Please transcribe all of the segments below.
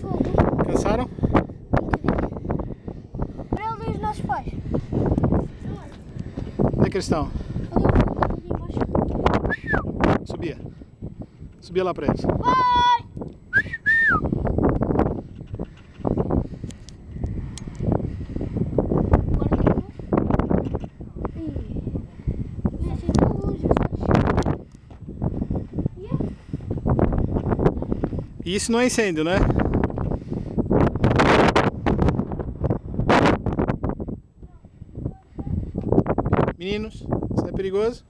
Fogo. Cansaram? Olha ali os nossos pais. Onde é que eles estão? Ali embaixo. Subia. Subia lá pra eles. Vai! E isso não é incêndio, né? Meninos, isso é perigoso?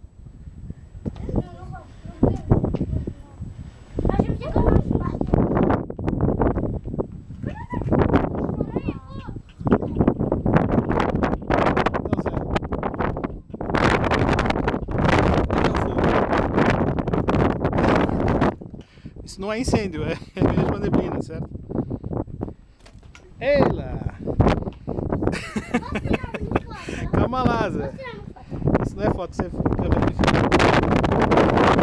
Não é incêndio, é é mesmo a neblina, certo? Eila! Calma lá, Zé. Isso não é foto, isso é câmera de filme.